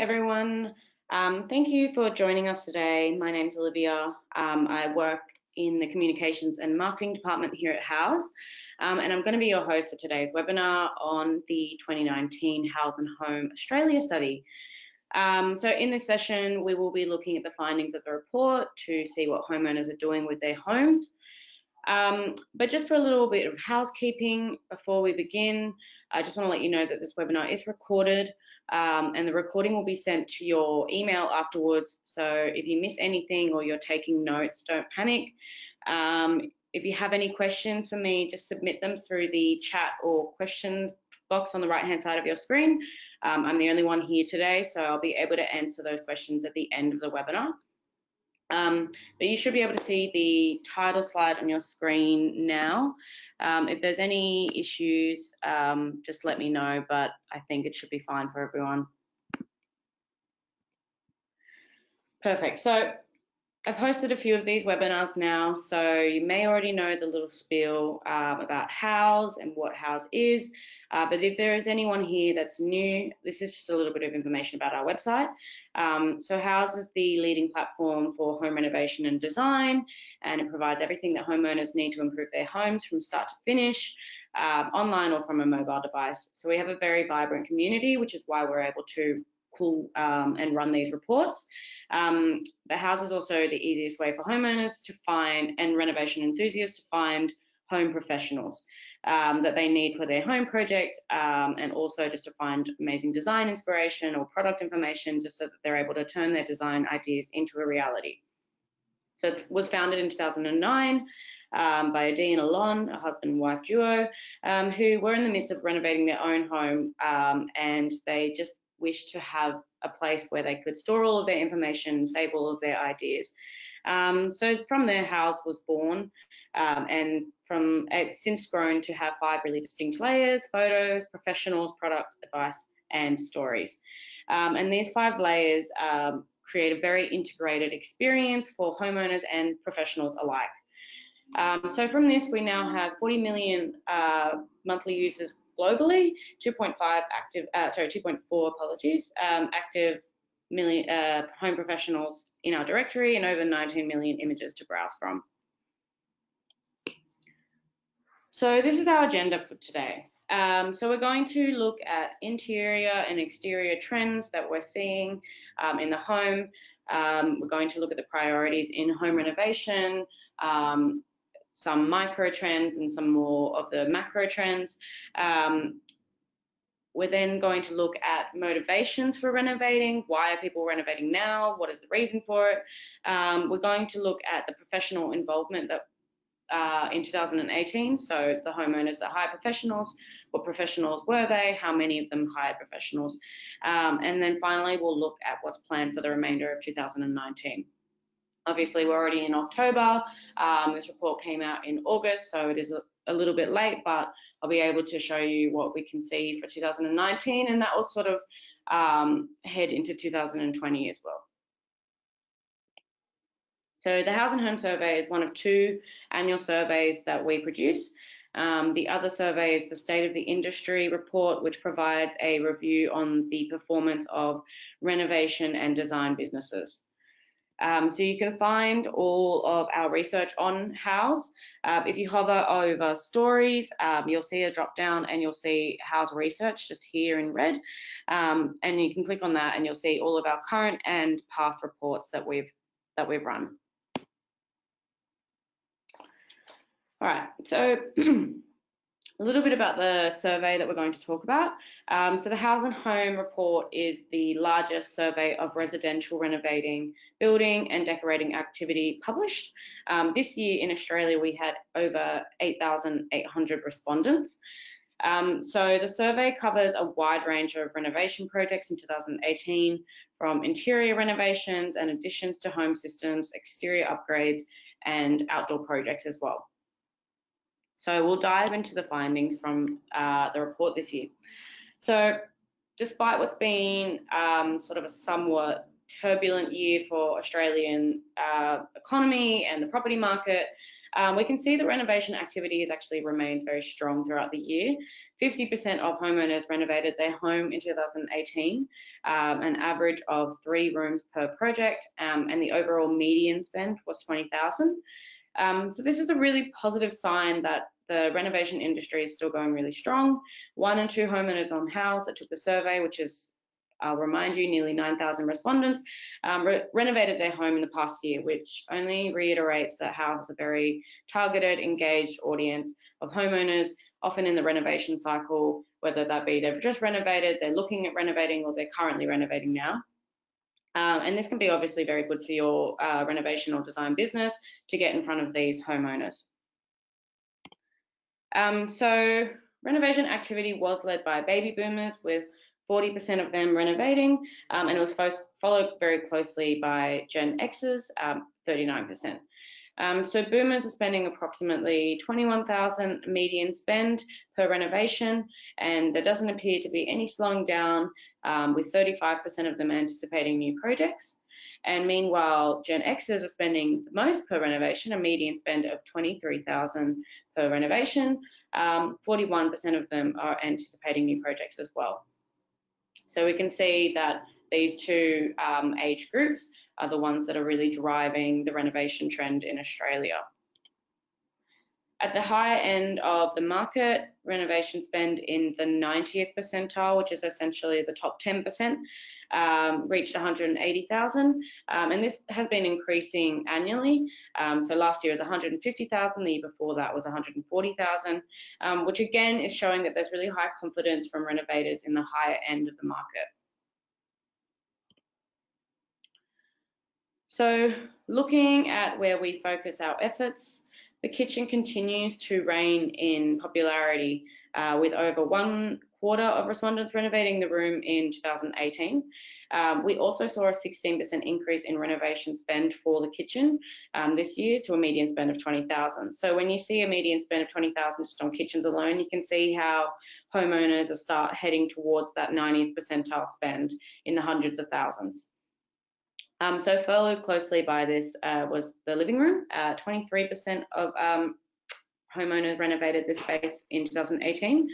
everyone. Um, thank you for joining us today. My name is Olivia. Um, I work in the Communications and Marketing Department here at Houzz, um, and I'm going to be your host for today's webinar on the 2019 Houzz and Home Australia study. Um, so in this session, we will be looking at the findings of the report to see what homeowners are doing with their homes. Um, but just for a little bit of housekeeping before we begin, I just want to let you know that this webinar is recorded um, and the recording will be sent to your email afterwards. So if you miss anything or you're taking notes, don't panic. Um, if you have any questions for me, just submit them through the chat or questions box on the right hand side of your screen. Um, I'm the only one here today, so I'll be able to answer those questions at the end of the webinar. Um, but you should be able to see the title slide on your screen now. Um, if there's any issues, um, just let me know, but I think it should be fine for everyone. Perfect. So I've hosted a few of these webinars now, so you may already know the little spiel um, about Houzz and what Houzz is, uh, but if there is anyone here that's new, this is just a little bit of information about our website. Um, so Houzz is the leading platform for home renovation and design, and it provides everything that homeowners need to improve their homes from start to finish, um, online or from a mobile device. So we have a very vibrant community, which is why we're able to pull um, and run these reports. Um, the Houzz is also the easiest way for homeowners to find and renovation enthusiasts to find home professionals um, that they need for their home project um, and also just to find amazing design inspiration or product information just so that they're able to turn their design ideas into a reality. So it was founded in 2009 um, by Adi and Alon, a husband and wife duo, um, who were in the midst of renovating their own home um, and they just wished to have a place where they could store all of their information, save all of their ideas. Um, so from there, Houzz was born, um, and from it's since grown to have five really distinct layers: photos, professionals, products, advice, and stories. Um, and these five layers um, create a very integrated experience for homeowners and professionals alike. Um, so from this, we now have 40 million uh, monthly users globally, 2.5 active, uh, sorry, 2.4 apologies, um, active million uh, home professionals in our directory and over 19 million images to browse from. So this is our agenda for today. Um, so we're going to look at interior and exterior trends that we're seeing um, in the home. Um, we're going to look at the priorities in home renovation, um, some micro trends and some more of the macro trends. Um, we're then going to look at motivations for renovating. Why are people renovating now? What is the reason for it? Um, we're going to look at the professional involvement that uh, in 2018. So the homeowners that hire professionals, what professionals were they? How many of them hired professionals? Um, and then finally, we'll look at what's planned for the remainder of 2019. Obviously, we're already in October. Um, this report came out in August, so it is a, a, little bit late, but I'll be able to show you what we can see for 2019, and that will sort of um, head into 2020 as well. So the Houzz and Home Survey is one of two annual surveys that we produce. Um, the other survey is the State of the Industry report, which provides a review on the performance of renovation and design businesses. Um, so you can find all of our research on Houzz. Uh, if you hover over stories, um, you'll see a drop down and you'll see Houzz research just here in red. Um, and you can click on that and you'll see all of our current and past reports that we've that we've run. All right, so a little bit about the survey that we're going to talk about. Um, so the Houzz and Home report is the largest survey of residential renovating, building and decorating activity published. Um, this year in Australia, we had over 8,800 respondents. Um, so the survey covers a wide range of renovation projects in 2018, from interior renovations and additions to home systems, exterior upgrades, and outdoor projects as well. So we'll dive into the findings from uh, the report this year. So despite what's been um, sort of a somewhat turbulent year for Australian uh, economy and the property market, um, we can see the renovation activity has actually remained very strong throughout the year. 50% of homeowners renovated their home in 2018, um, an average of three rooms per project, um, and the overall median spend was 20,000. Um, so this is a really positive sign that the renovation industry is still going really strong. One in two homeowners on Houzz that took the survey, which is I'll remind you, nearly 9,000 respondents um, re renovated their home in the past year, which only reiterates that Houzz is a very targeted, engaged audience of homeowners, often in the renovation cycle, whether that be they've just renovated, they're looking at renovating, or they're currently renovating now. Um, and this can be obviously very good for your uh, renovation or design business to get in front of these homeowners. Um, so renovation activity was led by baby boomers with 40% of them renovating, um, and it was followed very closely by Gen X's, 39%. Um, so boomers are spending approximately 21,000 median spend per renovation, and there doesn't appear to be any slowing down, um, with 35% of them anticipating new projects. And meanwhile, Gen Xers are spending the most per renovation, a median spend of 23,000 per renovation. 41% um, of them are anticipating new projects as well. So we can see that these two um, age groups are the ones that are really driving the renovation trend in Australia. At the higher end of the market, renovation spend in the 90th percentile, which is essentially the top 10%, um, reached 180,000, um, and this has been increasing annually. Um, so last year was 150,000, the year before that was 140,000, um, which again is showing that there's really high confidence from renovators in the higher end of the market. So looking at where we focus our efforts, the kitchen continues to reign in popularity uh, with over one quarter of respondents renovating the room in 2018. Um, we also saw a 16% increase in renovation spend for the kitchen um, this year to a median spend of 20,000. So when you see a median spend of 20,000 just on kitchens alone, you can see how homeowners are start heading towards that 90th percentile spend in the hundreds of thousands. Um, so followed closely by this uh, was the living room. 23% uh, of um, homeowners renovated this space in 2018.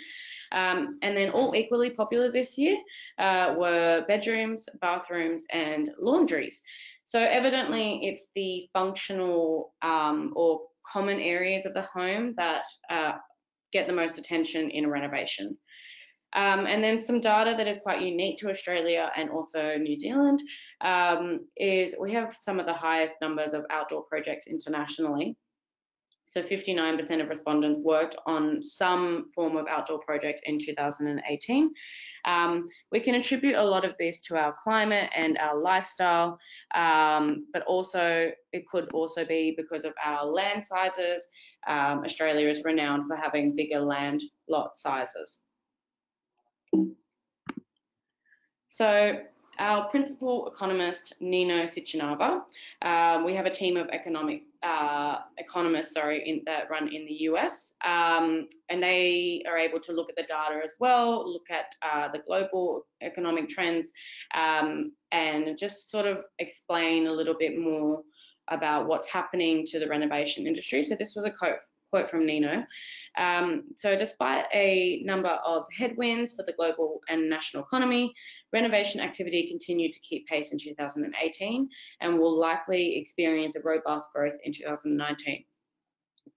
Um, and then all equally popular this year uh, were bedrooms, bathrooms, and laundries. So evidently, it's the functional um, or common areas of the home that uh, get the most attention in a renovation. Um, and then some data that is quite unique to Australia and also New Zealand um, is we have some of the highest numbers of outdoor projects internationally. So 59% of respondents worked on some form of outdoor project in 2018. Um, we can attribute a lot of this to our climate and our lifestyle, um, but also it could also be because of our land sizes. Um, Australia is renowned for having bigger land lot sizes. So our principal economist, Nino Sitchinava, um, we have a team of economic uh, economists, sorry, in, that run in the US, um, and they are able to look at the data as well, look at uh, the global economic trends, um, and just sort of explain a little bit more about what's happening to the renovation industry. So this was a quote quote from Nino. Um, so despite a number of headwinds for the global and national economy, renovation activity continued to keep pace in 2018 and will likely experience a robust growth in 2019.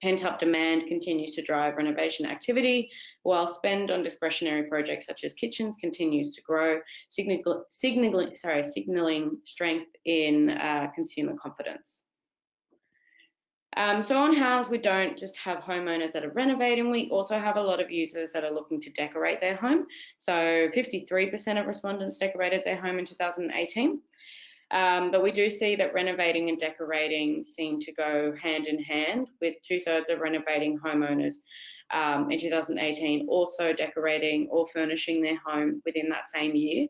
Pent-up demand continues to drive renovation activity, while spend on discretionary projects such as kitchens continues to grow, signaling, sorry, signaling strength in uh, consumer confidence. Um, so on Houzz, we don't just have homeowners that are renovating, we also have a lot of users that are looking to decorate their home. So 53% of respondents decorated their home in 2018. Um, but we do see that renovating and decorating seem to go hand in hand with two thirds of renovating homeowners um, in 2018 also decorating or furnishing their home within that same year.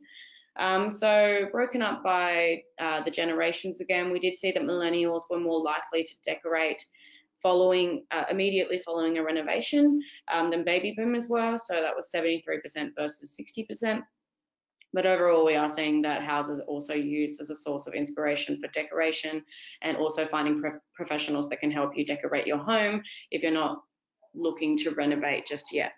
Um, so broken up by uh, the generations again, we did see that millennials were more likely to decorate following uh, immediately following a renovation um, than baby boomers were. So that was 73% versus 60%. But overall, we are seeing that Houzz's also used as a source of inspiration for decoration and also finding pro professionals that can help you decorate your home if you're not looking to renovate just yet.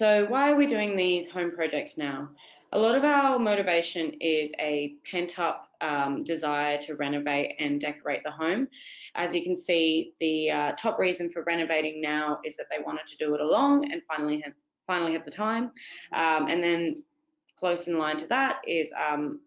So why are we doing these home projects now? A lot of our motivation is a pent up um, desire to renovate and decorate the home. As you can see, the uh, top reason for renovating now is that they wanted to do it along and finally have, finally have the time. Um, and then close in line to that is um,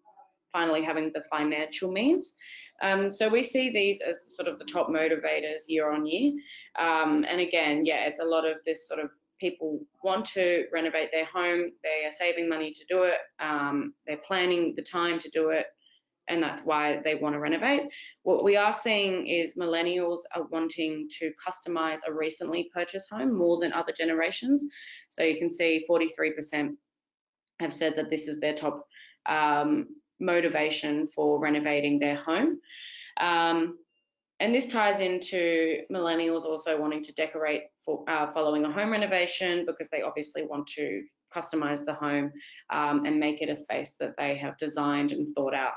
finally having the financial means. Um, so we see these as sort of the top motivators year on year. Um, and again, yeah, it's a lot of this sort of people want to renovate their home, they are saving money to do it, um, they're planning the time to do it, and that's why they want to renovate. What we are seeing is millennials are wanting to customize a recently purchased home more than other generations. So you can see 43% have said that this is their top um, motivation for renovating their home. Um, and this ties into millennials also wanting to decorate for, uh, following a home renovation because they obviously want to customize the home um, and make it a space that they have designed and thought out.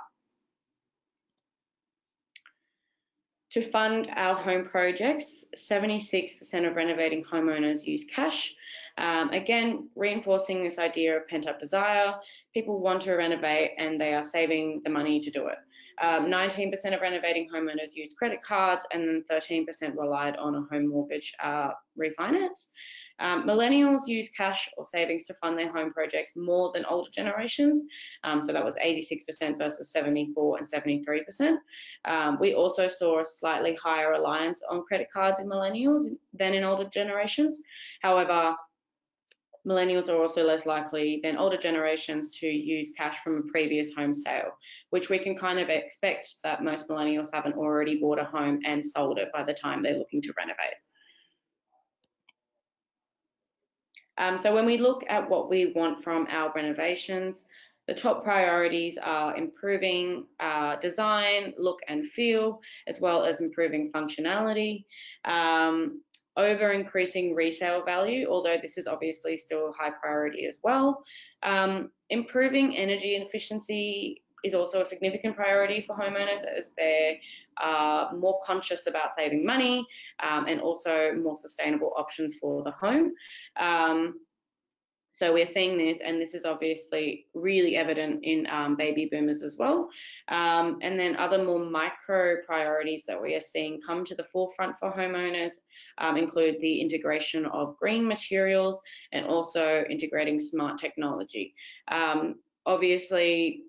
To fund our home projects, 76% of renovating homeowners use cash. Um, again, reinforcing this idea of pent up desire. People want to renovate and they are saving the money to do it. 19% um, of renovating homeowners used credit cards, and then 13% relied on a home mortgage uh, refinance. Um, millennials use cash or savings to fund their home projects more than older generations. Um, so that was 86% versus 74 and 73%. Um, we also saw a slightly higher reliance on credit cards in millennials than in older generations. However, millennials are also less likely than older generations to use cash from a previous home sale, which we can kind of expect that most millennials haven't already bought a home and sold it by the time they're looking to renovate. Um, so when we look at what we want from our renovations, the top priorities are improving uh, design, look and feel, as well as improving functionality. Um, over increasing resale value, although this is obviously still a high priority as well. Um, improving energy efficiency is also a significant priority for homeowners as they're uh, more conscious about saving money um, and also more sustainable options for the home. Um, so we're seeing this, and this is obviously really evident in um, baby boomers as well. Um, and then other more micro priorities that we are seeing come to the forefront for homeowners um, include the integration of green materials and also integrating smart technology. Um, obviously,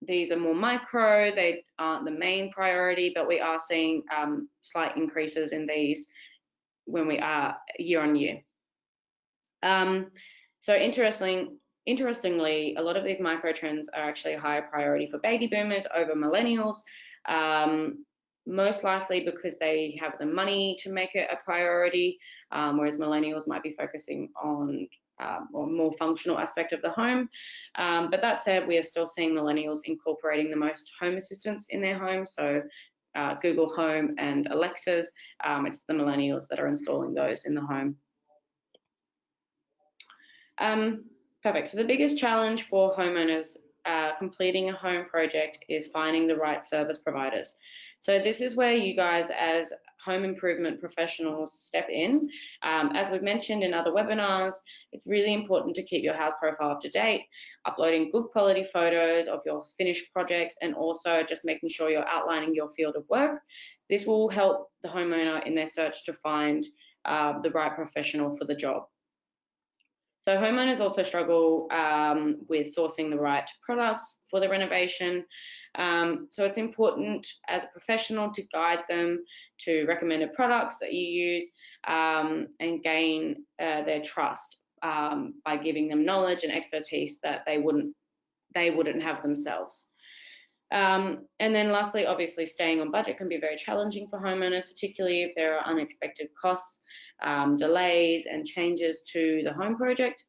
these are more micro, they aren't the main priority, but we are seeing um, slight increases in these when we are year on year. Um, so interesting, interestingly, a lot of these micro trends are actually a higher priority for baby boomers over millennials, um, most likely because they have the money to make it a priority, um, whereas millennials might be focusing on um, or more functional aspect of the home. Um, but that said, we are still seeing millennials incorporating the most home assistants in their home. So uh, Google Home and Alexa's, um, it's the millennials that are installing those in the home. Um, perfect. So the biggest challenge for homeowners uh, completing a home project is finding the right service providers. So this is where you guys as home improvement professionals step in. Um, as we've mentioned in other webinars, it's really important to keep your Houzz profile up to date, uploading good quality photos of your finished projects and also just making sure you're outlining your field of work. This will help the homeowner in their search to find uh, the right professional for the job. So homeowners also struggle um, with sourcing the right products for the renovation. Um, so it's important as a professional to guide them to recommended products that you use um, and gain uh, their trust um, by giving them knowledge and expertise that they wouldn't they wouldn't have themselves. Um, and then lastly, obviously staying on budget can be very challenging for homeowners, particularly if there are unexpected costs, um, delays and changes to the home project.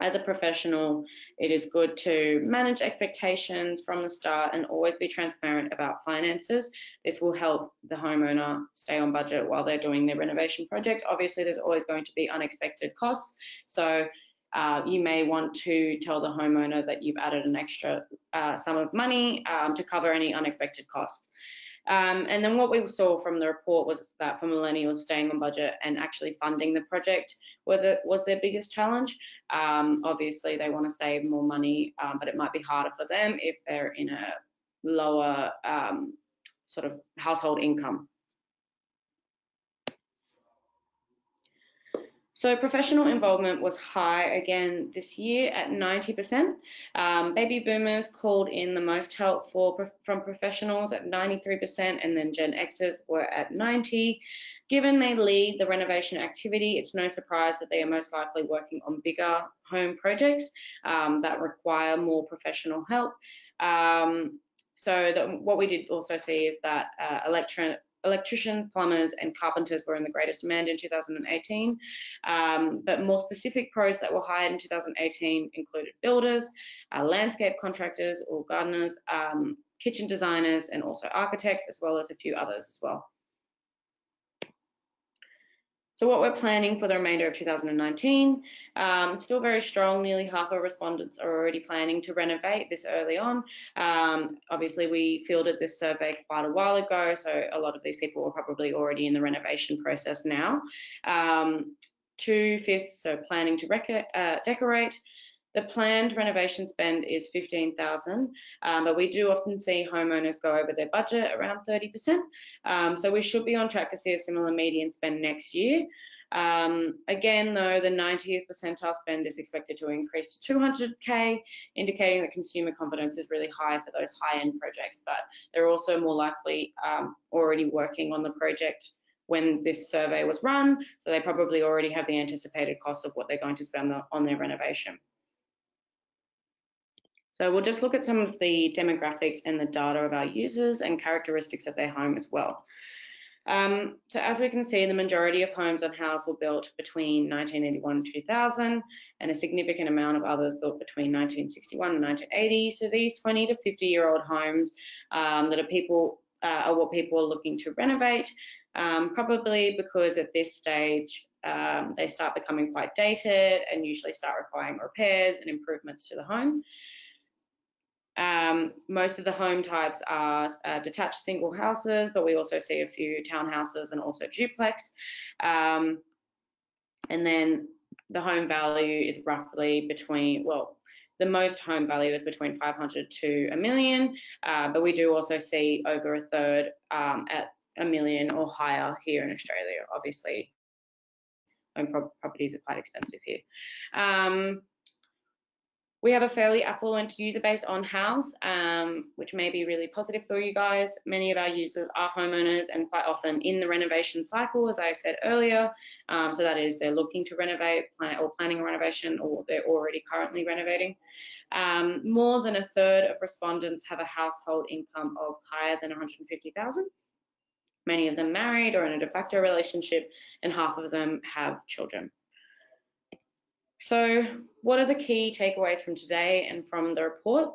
As a professional, it is good to manage expectations from the start and always be transparent about finances. This will help the homeowner stay on budget while they're doing their renovation project. Obviously, there's always going to be unexpected costs. So uh, you may want to tell the homeowner that you've added an extra uh, sum of money um, to cover any unexpected costs. Um, and then what we saw from the report was that for millennials, staying on budget and actually funding the project the, was their biggest challenge. Um, obviously, they want to save more money, um, but it might be harder for them if they're in a lower um, sort of household income. So professional involvement was high again this year at 90%. Um, baby boomers called in the most help for, from professionals at 93% and then Gen Xers were at 90. Given they lead the renovation activity, it's no surprise that they are most likely working on bigger home projects um, that require more professional help. Um, so the, what we did also see is that uh, electricians, plumbers, and carpenters were in the greatest demand in 2018. Um, but more specific pros that were hired in 2018 included builders, uh, landscape contractors or gardeners, um, kitchen designers, and also architects, as well as a few others as well. So what we're planning for the remainder of 2019, um, still very strong. Nearly half of respondents are already planning to renovate this early on. Um, obviously, we fielded this survey quite a while ago, so a lot of these people are probably already in the renovation process now. Um, two fifths, so planning to uh, decorate. The planned renovation spend is 15,000, um, but we do often see homeowners go over their budget around 30%. Um, so we should be on track to see a similar median spend next year. Um, again, though, the 90th percentile spend is expected to increase to 200k, indicating that consumer confidence is really high for those high-end projects, but they're also more likely um, already working on the project when this survey was run, so they probably already have the anticipated cost of what they're going to spend on their renovation. So we'll just look at some of the demographics and the data of our users and characteristics of their home as well. Um, so as we can see, the majority of homes on Houzz were built between 1981 and 2000, and a significant amount of others built between 1961 and 1980. So these 20 to 50 year old homes um, that are people uh, are what people are looking to renovate, um, probably because at this stage um, they start becoming quite dated and usually start requiring repairs and improvements to the home. Um, most of the home types are uh, detached single houses, but we also see a few townhouses and also duplex. Um, and then the home value is roughly between, well, the most home value is between 500 to a million, uh, but we do also see over a third um, at a million or higher here in Australia. Obviously, home pro properties are quite expensive here. Um, we have a fairly affluent user base on Houzz, um, which may be really positive for you guys. Many of our users are homeowners and quite often in the renovation cycle, as I said earlier. Um, so that is they're looking to renovate plan, or planning a renovation or they're already currently renovating. Um, more than a third of respondents have a household income of higher than 150,000. Many of them married or in a de facto relationship, and half of them have children. So what are the key takeaways from today and from the report?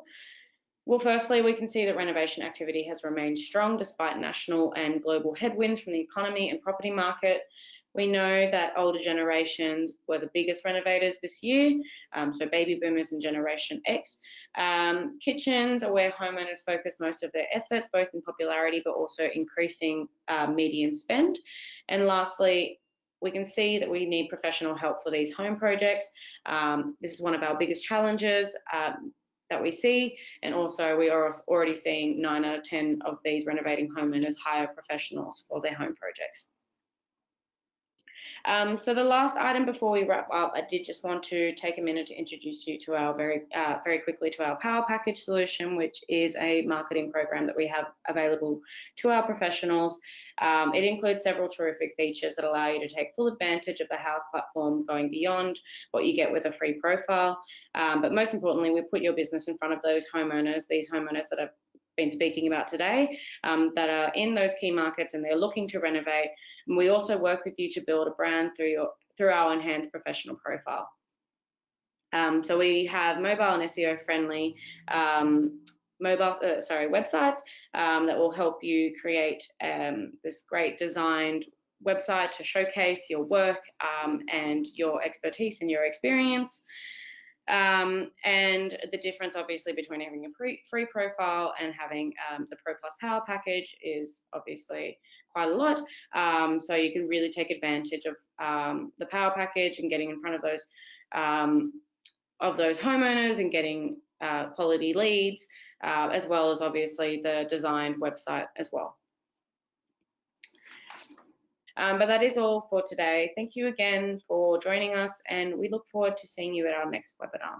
Well, firstly, we can see that renovation activity has remained strong despite national and global headwinds from the economy and property market. We know that older generations were the biggest renovators this year, um, so baby boomers and Generation X. Um, kitchens are where homeowners focus most of their efforts, both in popularity but also increasing uh, median spend. And lastly, we can see that we need professional help for these home projects. Um, this is one of our biggest challenges um, that we see, and also we are already seeing 9 out of 10 of these renovating homeowners hire professionals for their home projects. Um, so the last item before we wrap up, I did just want to take a minute to introduce you to our very, uh, very quickly to our Power Package solution, which is a marketing program that we have available to our professionals. Um, it includes several terrific features that allow you to take full advantage of the Houzz platform going beyond what you get with a free profile. Um, but most importantly, we put your business in front of those homeowners, these homeowners that have been speaking about today um, that are in those key markets and they're looking to renovate. And we also work with you to build a brand through your through our enhanced professional profile. Um, so we have mobile and SEO friendly um, mobile, uh, sorry, websites um, that will help you create um, this great designed website to showcase your work um, and your expertise and your experience. Um, and the difference obviously between having a free profile and having um, the Pro Plus Power package is obviously quite a lot. Um, so you can really take advantage of um, the Power package and getting in front of those um, of those homeowners and getting uh, quality leads, uh, as well as obviously the designed website as well. Um, but that is all for today. Thank you again for joining us and we look forward to seeing you at our next webinar.